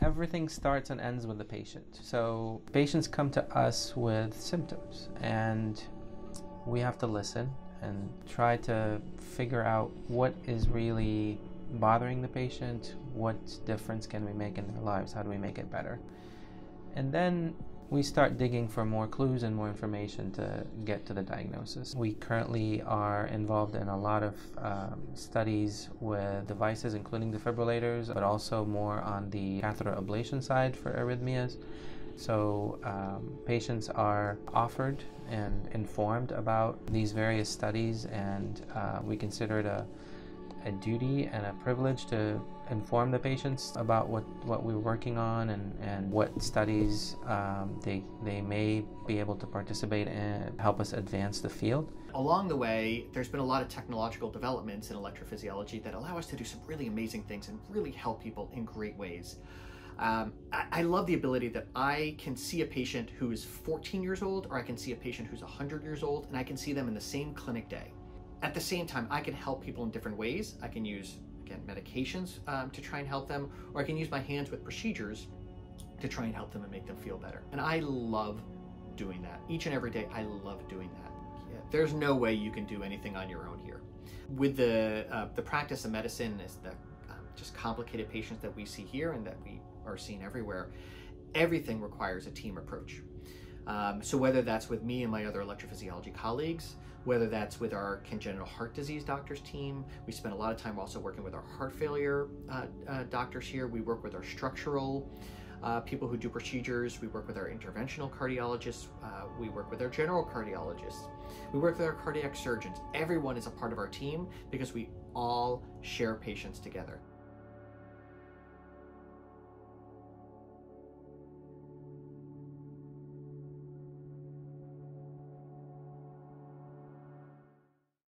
everything starts and ends with the patient. So patients come to us with symptoms, and we have to listen and try to figure out what is really bothering the patient, what difference can we make in their lives, how do we make it better. And then we start digging for more clues and more information to get to the diagnosis. We currently are involved in a lot of um, studies with devices, including defibrillators, but also more on the catheter ablation side for arrhythmias. So um, patients are offered and informed about these various studies, and uh, we consider it a, a duty and a privilege to inform the patients about what, what we're working on and, and what studies um, they, they may be able to participate in, help us advance the field. Along the way, there's been a lot of technological developments in electrophysiology that allow us to do some really amazing things and really help people in great ways. Um, I, I, love the ability that I can see a patient who is 14 years old or I can see a patient who's 100 years old and I can see them in the same clinic day. At the same time, I can help people in different ways. I can use again, medications um, to try and help them, or I can use my hands with procedures to try and help them and make them feel better. And I love doing that. Each and every day, I love doing that. Yeah, there's no way you can do anything on your own here. With the, uh, the practice of medicine is the um, just complicated patients that we see here and that we are seeing everywhere, everything requires a team approach. Um, so whether that's with me and my other electrophysiology colleagues, whether that's with our congenital heart disease doctors team. We spend a lot of time also working with our heart failure uh, uh, doctors here. We work with our structural uh, people who do procedures. We work with our interventional cardiologists. Uh, we work with our general cardiologists. We work with our cardiac surgeons. Everyone is a part of our team because we all share patients together.